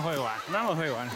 会玩那么会玩。